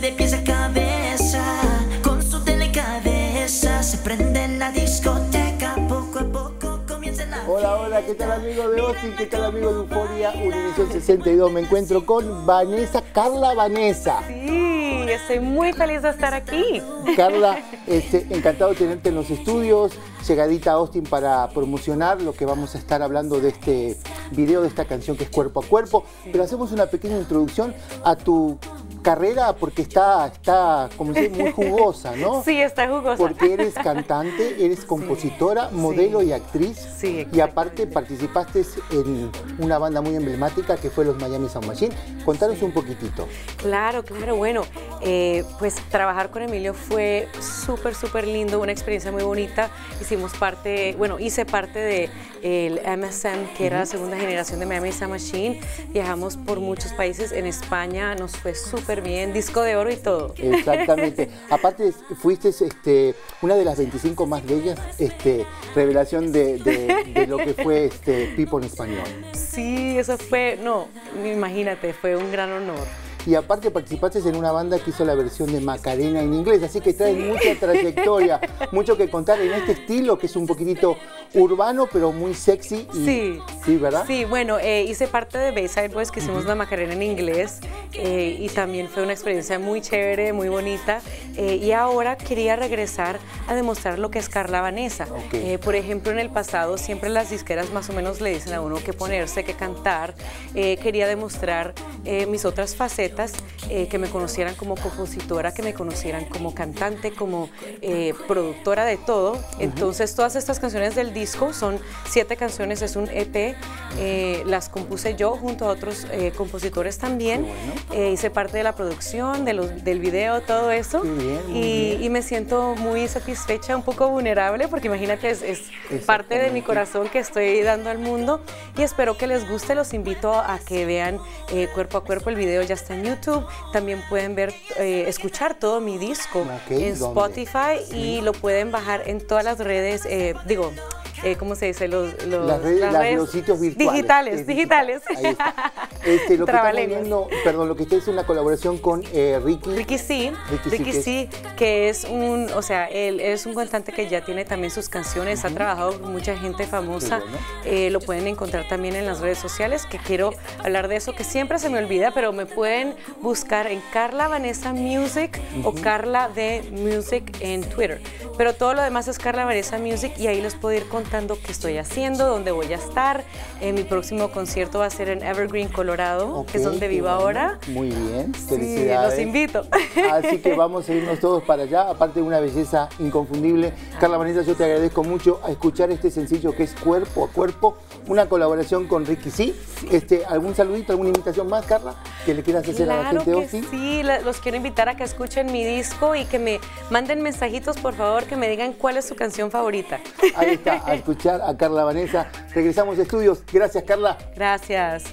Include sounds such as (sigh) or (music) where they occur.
de pies a cabeza. Con su delicadeza se prende en la discoteca. Poco a poco comienza la. Hola, hola, ¿qué tal amigo de Ozzy? ¿Qué tal amigo de Euforia Univisión 62? Me encuentro con Vanessa, Carla Vanessa. Sí, estoy muy feliz de estar aquí. Carla, (laughs) este, encantado de tenerte en los estudios. Llegadita a Austin para promocionar lo que vamos a estar hablando de este video, de esta canción que es Cuerpo a Cuerpo, pero hacemos una pequeña introducción a tu carrera porque está, está como se muy jugosa, ¿no? (laughs) Sí, está jugosa. Porque eres cantante, eres compositora, modelo y actriz. Sí, Y aparte participaste en una banda muy emblemática que fue los Miami Sound Machine. Contanos un poquitito. Claro, pero bueno. Eh, pues trabajar con Emilio fue súper, súper lindo, una experiencia muy bonita. Hicimos parte, bueno, hice parte de el MSM, que era la segunda generación de Miami Sound Machine. Viajamos por muchos países. En España nos fue súper bien, disco de oro y todo. Exactamente. (laughs) Aparte, fuiste este, una de las 25 más bellas este, revelación de, de, lo que fue este, Pipo en español. Sí, eso fue, no, imagínate, fue un gran honor y aparte participaste en una banda que hizo la versión de Macarena en inglés, así que trae mucha trayectoria, (laughs) mucho que contar en este estilo que es un poquitito urbano pero muy sexy. sí. Sí, ¿verdad? Sí, bueno, eh, hice parte de Bayside Boys que hicimos la Macarena en inglés eh, y también fue una experiencia muy chévere, muy bonita eh, y ahora quería regresar a demostrar lo que es Carla Vanessa. por ejemplo, en el pasado siempre las disqueras más o menos le dicen a uno qué ponerse, qué cantar. quería demostrar mis otras facetas eh, que me conocieran como compositora, que me conocieran como cantante, como eh, productora de todo. Entonces todas estas canciones del disco son siete canciones, es un EP, eh, las compuse yo junto a otros compositores también. hice parte de la producción, de los, del video, todo eso. y, me siento muy satisfecha, un poco vulnerable, porque imagínate, es, es parte de mi corazón que estoy dando al mundo. Y espero que les guste, los invito a que vean cuerpo a cuerpo, el video ya está en YouTube. También pueden ver, eh, escuchar todo mi disco en Spotify y lo pueden bajar en todas las redes, eh, digo, eh, ¿cómo se dice? Los, las redes, los sitios virtuales. Digitales, digitales. Este, lo que estamos viendo, perdón, lo que está es una colaboración con eh, Ricky. Ricky sí, Ricky, sí, que, es, un, o sea, él es un cantante que ya tiene también sus canciones, ha trabajado con mucha gente famosa, eh, lo pueden encontrar también en las redes sociales, que quiero hablar de eso, que siempre se me olvida, pero me pueden buscar en Carla Vanessa Music o Carla de Music en Twitter. Pero todo lo demás es Carla Vanessa Music y ahí les puedo ir contando qué estoy haciendo, dónde voy a estar. Eh, mi próximo concierto va a ser en Evergreen, Colorado, que es donde vivo ahora. Muy bien, felicidades. los invito. (laughs) Así que vamos a irnos todos para allá, aparte de una belleza inconfundible. Carla Vanessa, yo te agradezco mucho a escuchar este sencillo que es Cuerpo a Cuerpo, una colaboración con Ricky C. Este, ¿Algún saludito, alguna invitación más, Carla, que le quieras hacer a la gente de Sí, los quiero invitar a que escuchen mi disco y que me manden mensajitos, por favor, que me digan cuál es su canción favorita. Ahí está, escuchar a Carla Vanessa. Regresamos a estudios. Gracias, Carla. Gracias.